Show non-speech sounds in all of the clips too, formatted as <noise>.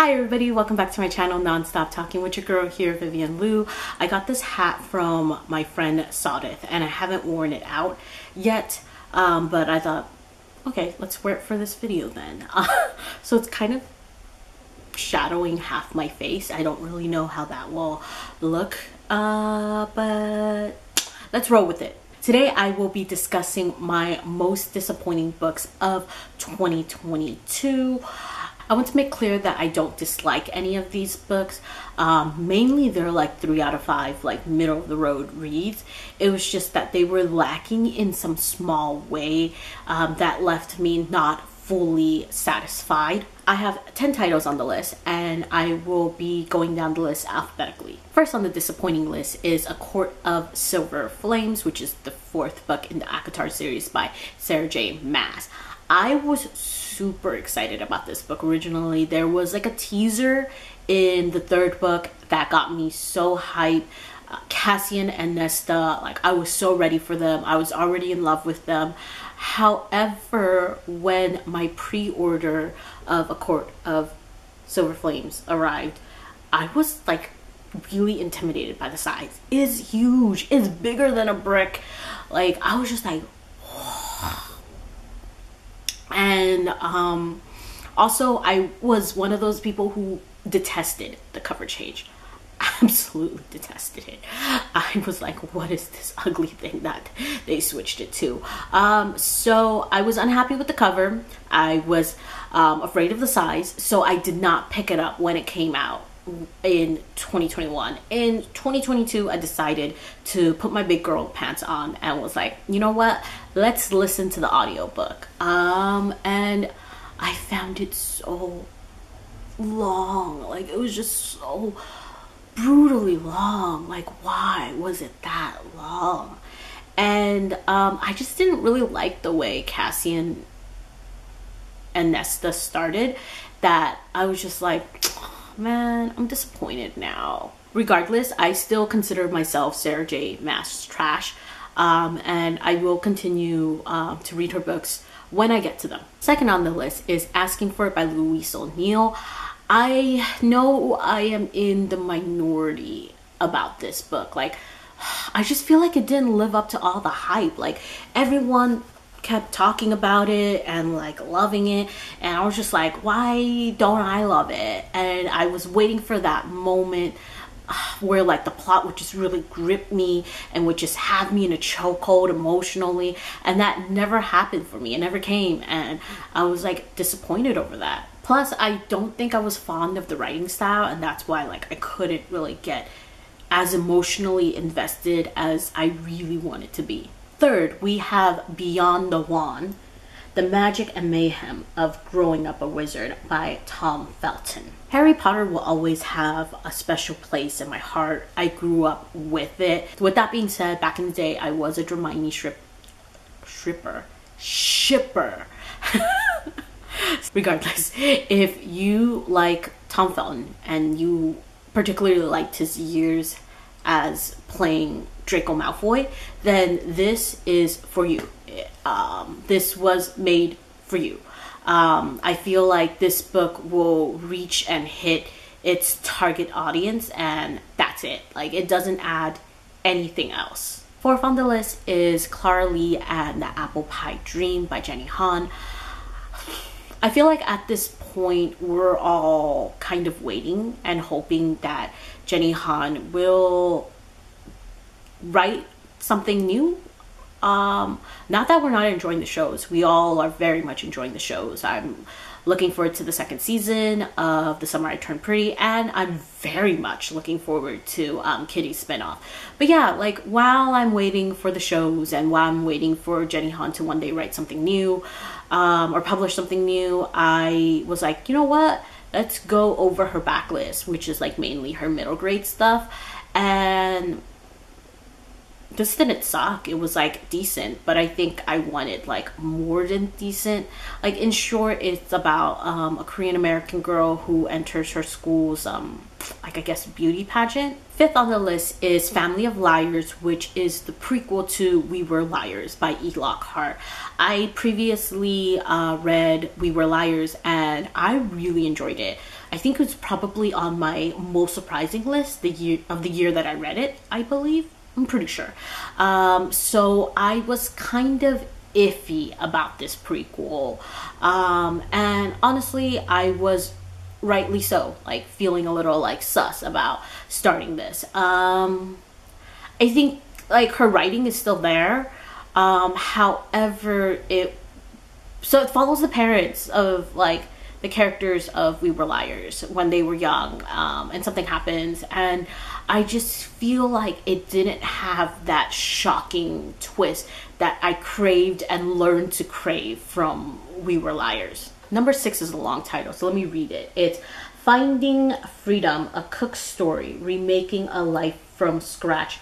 Hi everybody, welcome back to my channel, Nonstop Talking with your girl here, Vivian Lu. I got this hat from my friend Saudith and I haven't worn it out yet, um, but I thought, okay, let's wear it for this video then. Uh, <laughs> so it's kind of shadowing half my face. I don't really know how that will look, uh, but let's roll with it. Today I will be discussing my most disappointing books of 2022. I want to make clear that I don't dislike any of these books. Um, mainly they're like three out of five, like middle of the road reads. It was just that they were lacking in some small way um, that left me not fully satisfied. I have 10 titles on the list and I will be going down the list alphabetically. First on the disappointing list is A Court of Silver Flames, which is the fourth book in the ACOTAR series by Sarah J. Maas. I was super excited about this book originally. There was like a teaser in the third book that got me so hyped. Uh, Cassian and Nesta, like I was so ready for them. I was already in love with them. However, when my pre-order of A Court of Silver Flames arrived, I was like really intimidated by the size. It is huge. It's bigger than a brick. Like I was just like and um, also I was one of those people who detested the cover change <laughs> absolutely detested it. I was like what is this ugly thing that they switched it to? Um, so I was unhappy with the cover. I was um, afraid of the size. So I did not pick it up when it came out in 2021 in 2022 i decided to put my big girl pants on and was like you know what? Let's listen to the audiobook. Um and i found it so long. Like it was just so brutally long. Like why was it that long? And um i just didn't really like the way cassian and nesta started that i was just like man, I'm disappointed now. Regardless, I still consider myself Sarah J. Maas trash, um, and I will continue uh, to read her books when I get to them. Second on the list is Asking for It by Louise O'Neill. I know I am in the minority about this book. Like, <sighs> I just feel like it didn't live up to all the hype. Like, everyone kept talking about it and like loving it. And I was just like why don't I love it? And I was waiting for that moment uh, where like the plot would just really grip me and would just have me in a chokehold emotionally. And that never happened for me. It never came. And I was like disappointed over that. Plus I don't think I was fond of the writing style and that's why like I couldn't really get as emotionally invested as I really wanted to be Third, we have Beyond the Wand, The Magic and Mayhem of Growing Up a Wizard by Tom Felton. Harry Potter will always have a special place in my heart. I grew up with it. With that being said, back in the day, I was a Hermione strip, stripper, shipper. <laughs> Regardless, if you like Tom Felton and you particularly liked his years as playing Draco Malfoy, then this is for you. Um, this was made for you. Um, I feel like this book will reach and hit its target audience, and that's it. Like, it doesn't add anything else. Fourth on the list is Clara Lee and the Apple Pie Dream by Jenny Han. I feel like at this point, we're all kind of waiting and hoping that Jenny Han will write something new um not that we're not enjoying the shows. We all are very much enjoying the shows. I'm looking forward to the second season of the summer i turned pretty and i'm very much looking forward to um kitty's spinoff. But yeah like while i'm waiting for the shows and while i'm waiting for jenny han to one day write something new um or publish something new i was like you know what? Let's go over her backlist which is like mainly her middle grade stuff. And this didn't suck. It was like decent, but I think I wanted like more than decent. Like in short, it's about um, a Korean American girl who enters her school's um, like I guess beauty pageant. Fifth on the list is Family of Liars, which is the prequel to We Were Liars by E. Lockhart. I previously uh, read We Were Liars and I really enjoyed it. I think it's probably on my most surprising list the year of the year that I read it, I believe. I'm pretty sure. Um, so I was kind of iffy about this prequel. Um, and honestly, I was rightly so, like feeling a little like sus about starting this. Um, I think like her writing is still there. Um, however, it so it follows the parents of like the characters of We Were Liars when they were young, um, and something happens, and I just feel like it didn't have that shocking twist that I craved and learned to crave from We Were Liars. Number six is a long title, so let me read it. It's Finding Freedom, a cook's story, remaking a life from scratch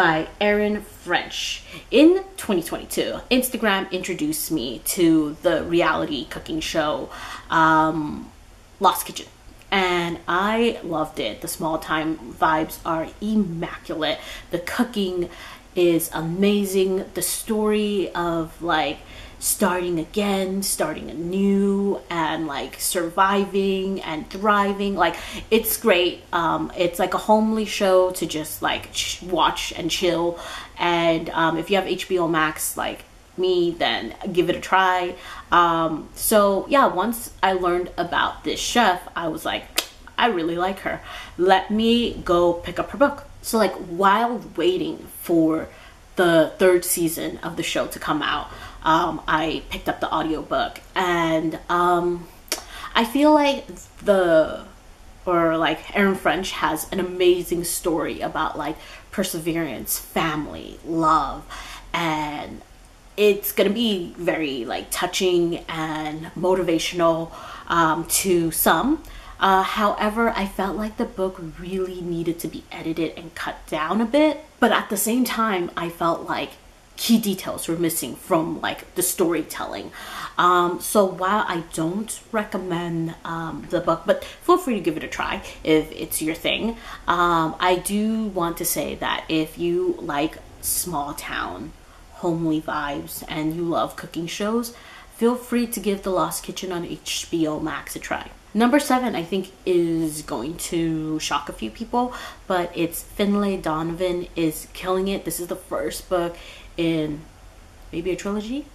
by Erin French. In 2022, Instagram introduced me to the reality cooking show um, Lost Kitchen. And I loved it. The small time vibes are immaculate. The cooking is amazing. The story of like starting again, starting anew, and like surviving and thriving. Like it's great. Um, it's like a homely show to just like ch- watch and chill. And um, if you have HBO Max, like me, then give it a try. Um, so yeah, once I learned about this chef, I was like, I really like her. Let me go pick up her book. So like while waiting for the third season of the show to come out, um, I picked up the audiobook and um, I feel like the or like Erin French has an amazing story about like perseverance, family, love, and it's gonna be very like touching and motivational um, to some. Uh, however, I felt like the book really needed to be edited and cut down a bit, but at the same time, I felt like key details were missing from like the storytelling. Um, so while I don't recommend um, the book, but feel free to give it a try if it's your thing. Um, I do want to say that if you like small town, homely vibes, and you love cooking shows, feel free to give The Lost Kitchen on HBO Max a try. Number seven, I think, is going to shock a few people, but it's Finlay Donovan is killing it. This is the first book in maybe a trilogy,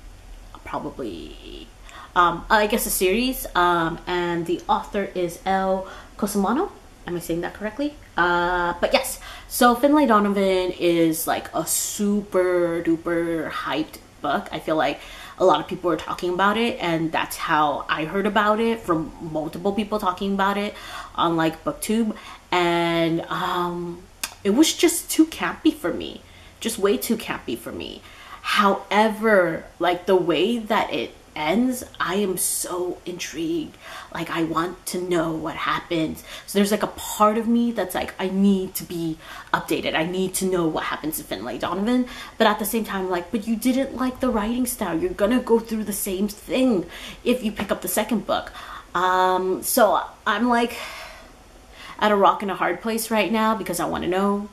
probably, um, I guess a series. Um, and the author is Elle Cosimano. Am I saying that correctly? Uh, but yes, so Finlay Donovan is like a super duper hyped book. I feel like a lot of people are talking about it, and that's how I heard about it from multiple people talking about it on like BookTube. And um, it was just too campy for me just way too campy for me. However, like the way that it ends, I am so intrigued. Like I want to know what happens. So there's like a part of me that's like I need to be updated. I need to know what happens to Finlay Donovan. But at the same time, like, but you didn't like the writing style. You're gonna go through the same thing if you pick up the second book. Um, so I'm like at a rock and a hard place right now because I want to know,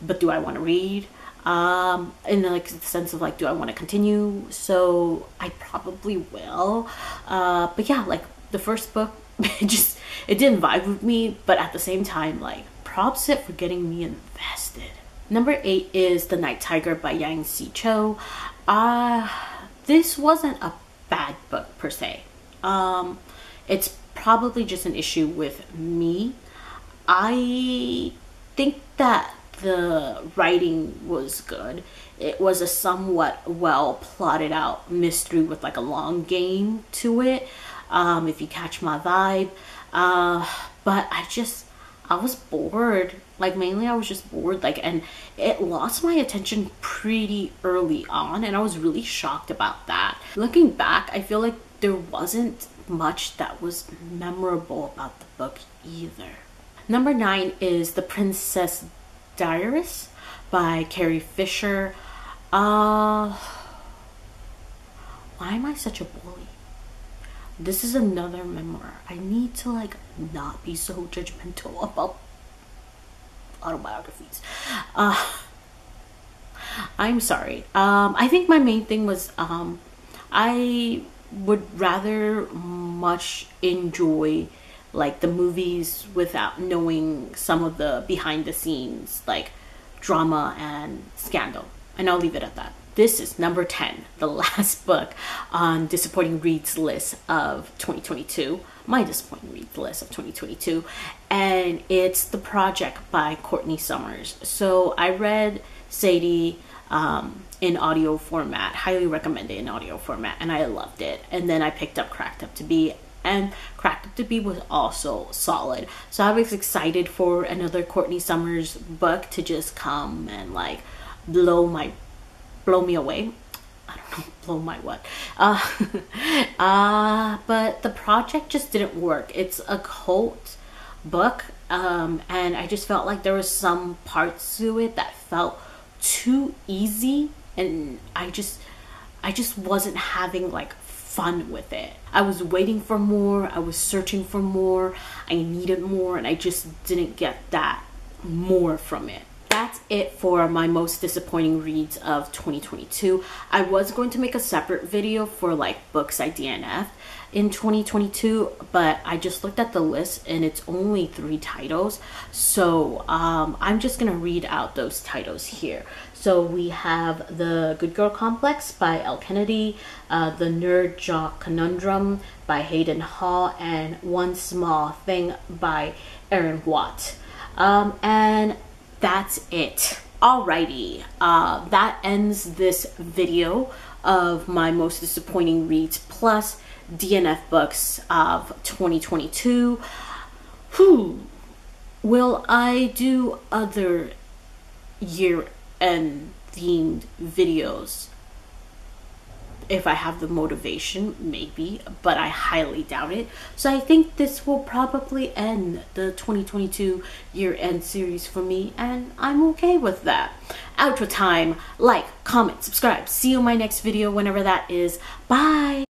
but do I want to read? Um in like the sense of like do i want to continue? So i probably will. Uh but yeah like the first book <laughs> it just it didn't vibe with me but at the same time like props it for getting me invested. Number eight is the night tiger by Yangsze Choo uh this wasn't a bad book per se. Um it's probably just an issue with me. I think that the writing was good. It was a somewhat well plotted out mystery with like a long game to it, um, if you catch my vibe. Uh, but I just, I was bored. Like mainly I was just bored like and it lost my attention pretty early on and I was really shocked about that. Looking back, I feel like there wasn't much that was memorable about the book either. Number nine is The Princess Diarist by Carrie Fisher. Uh, why am I such a bully? This is another memoir. I need to like not be so judgmental <laughs> about autobiographies. Uh, I'm sorry. Um, I think my main thing was um, I would rather much enjoy like the movies without knowing some of the behind the scenes like drama and scandal. And I'll leave it at that. This is number 10, the <laughs> last book on Disappointing Reads list of 2022, my Disappointing Reads list of 2022, and it's The Project by Courtney Summers. So I read Sadie um, in audio format, highly recommended in audio format, and I loved it. And then I picked up Cracked Up to Be, and Cracked Up to Be was also solid. So I was excited for another Courtney Summers book to just come and like blow my blow me away. I don't know, <laughs> blow my what. Uh, <laughs> uh, but the project just didn't work. It's a cult book, um, and I just felt like there was some parts to it that felt too easy, and I just, I just wasn't having like fun with it. I was waiting for more, I was searching for more, I needed more, and I just didn't get that more from it that's it for my most disappointing reads of 2022. I was going to make a separate video for like books I DNF in 2022, but I just looked at the list and it's only three titles. So um, I'm just gonna read out those titles here. So we have The Good Girl Complex by Elle Kennedy, uh, The Nerd Jock Conundrum by Hayden Hall, and One Small Thing by Erin Watt. Um, and that's it. Alrighty, uh, that ends this video of my most disappointing reads plus DNF books of 2022. Who will I do other year end themed videos if I have the motivation, maybe, but I highly doubt it. So I think this will probably end the 2022 year end series for me, and I'm okay with that. Outro time. Like, comment, subscribe. See you in my next video whenever that is. Bye.